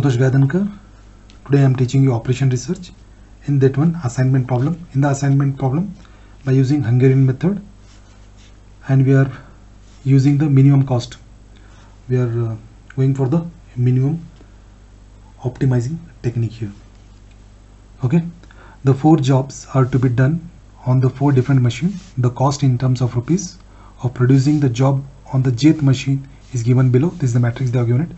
Santosh Gaidhankar. Today I am teaching you operation research. In that one assignment problem. In the assignment problem by using Hungarian method and we are using the minimum cost. We are uh, going for the minimum optimizing technique here. Okay. The four jobs are to be done on the four different machine. The cost in terms of rupees of producing the job on the jth machine is given below. This is the matrix they have given it.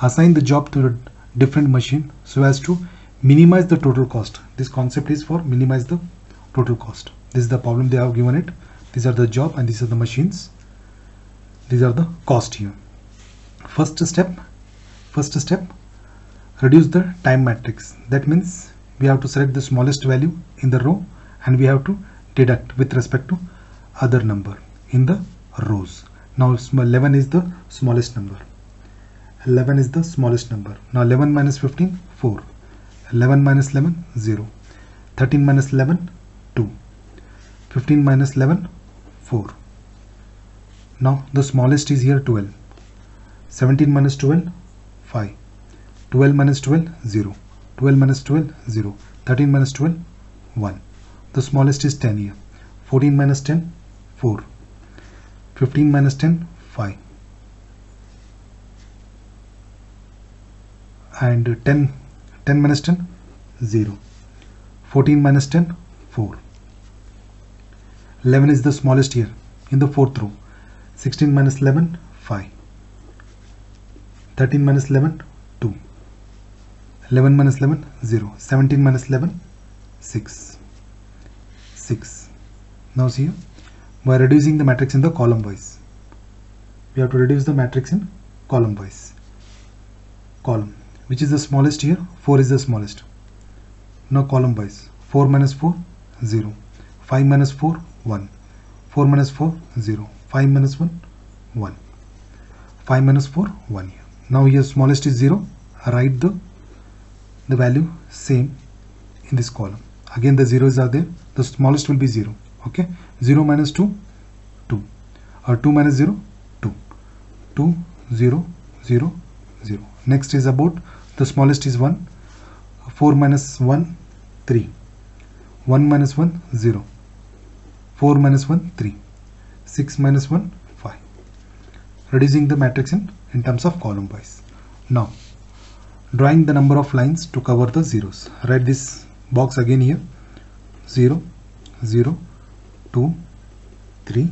Assign the job to a different machine so as to minimize the total cost. This concept is for minimize the total cost. This is the problem they have given it. These are the job and these are the machines. These are the cost here. First step, first step, reduce the time matrix. That means we have to select the smallest value in the row and we have to deduct with respect to other number in the rows. Now 11 is the smallest number. 11 is the smallest number. Now 11 minus 15, 4. 11 minus 11, 0. 13 minus 11, 2. 15 minus 11, 4. Now the smallest is here 12. 17 minus 12, 5. 12 minus 12, 0. 12 minus 12, 0. 13 minus 12, 1. The smallest is 10 here. 14 minus 10, 4. 15 minus 10, 5. And 10 10 minus 10 0 14 minus 10 4 11 is the smallest here in the fourth row. 16 minus 11 5 13 minus 11 2 11 minus 11 0 17 minus 11 6 6 now see by reducing the matrix in the column wise. We have to reduce the matrix in column wise. Column which is the smallest here? 4 is the smallest. Now column wise 4 minus 4 0 5 minus 4 1 4 minus 4 0 5 minus 1 1 5 minus 4 1 here. Now here smallest is 0 write the the value same in this column. Again the zeros are there. The smallest will be 0 okay? 0 minus 2 2 or 2 minus 0 2 2 0 0 0 next is about the smallest is 1 4 minus 1 3 1 minus 1 0 4 minus 1 3 6 minus 1 5 reducing the matrix in, in terms of column wise. Now drawing the number of lines to cover the zeros. Write this box again here. 0 0 2 3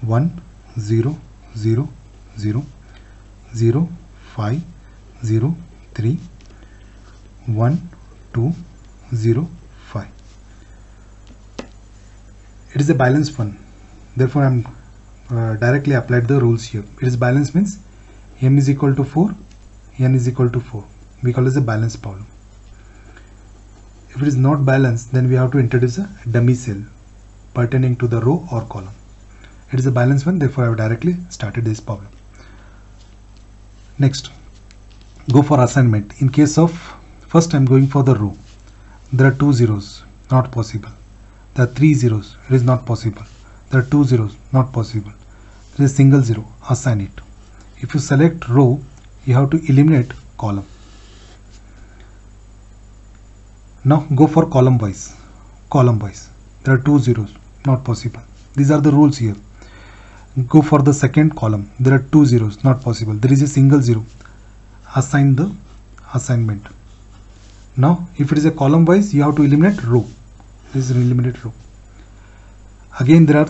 1 0 0 0 0 5 0 3 1 2 0 5 it is a balanced one. Therefore i'm uh, directly applied the rules here. It is balanced means m is equal to 4 n is equal to 4 we call it a balanced problem. If it is not balanced then we have to introduce a dummy cell pertaining to the row or column. It is a balanced one therefore i have directly started this problem. Next go for assignment. In case of first I'm going for the row. There are two zeros. Not possible. There are three zeros. It is not possible. There are two zeros. Not possible. There is single zero. Assign it. If you select row you have to eliminate column. Now go for column wise. Column wise. There are two zeros. Not possible. These are the rules here. Go for the second column. There are two zeros. Not possible. There is a single zero assign the assignment. Now if it is a column wise you have to eliminate row. This is an eliminate row. Again there are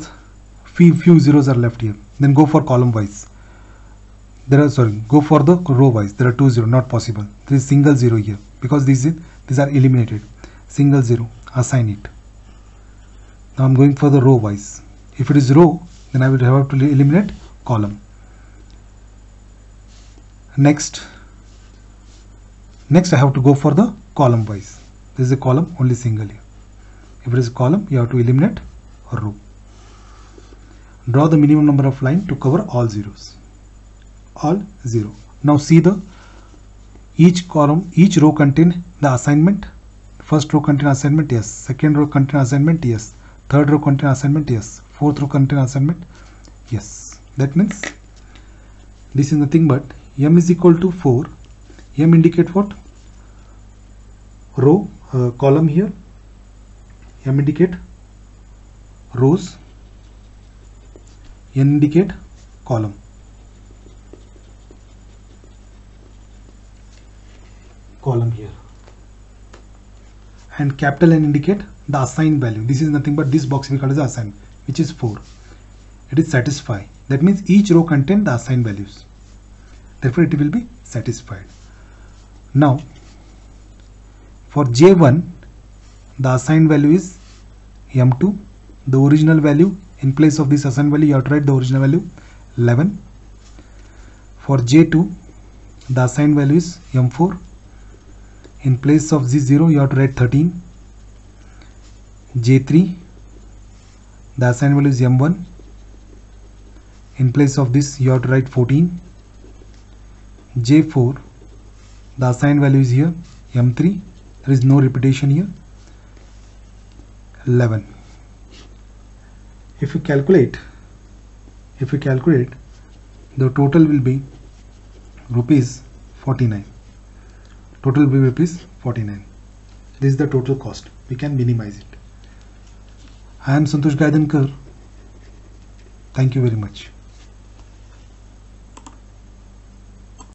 few few zeros are left here. Then go for column wise. There are sorry go for the row wise. There are two zero not possible. There is single zero here. Because these these are eliminated. Single zero assign it. Now i'm going for the row wise. If it is row then i will have to eliminate column. Next next I have to go for the column wise. This is a column only single if it is a column you have to eliminate a row. Draw the minimum number of line to cover all zeros. All zero. Now see the each column each row contain the assignment. First row contain assignment yes. Second row contain assignment yes. Third row contain assignment yes. Fourth row contain assignment yes. That means this is nothing but m is equal to 4 m indicate what row uh, column here m indicate rows n indicate column. Column here. And capital N indicate the assigned value. This is nothing but this box we call as assigned which is 4 it is satisfied. That means each row contain the assigned values. Therefore it will be satisfied. Now for j1 the assigned value is m2 the original value in place of this assigned value you have to write the original value 11 for j2 the assigned value is m4 in place of z0 you have to write 13 j3 the assigned value is m1 in place of this you have to write 14 j4 the assigned value is here m3 there is no repetition here. 11 if you calculate if you calculate the total will be rupees 49 total will be rupees 49 this is the total cost. We can minimize it. I am Santosh Gaidhankar thank you very much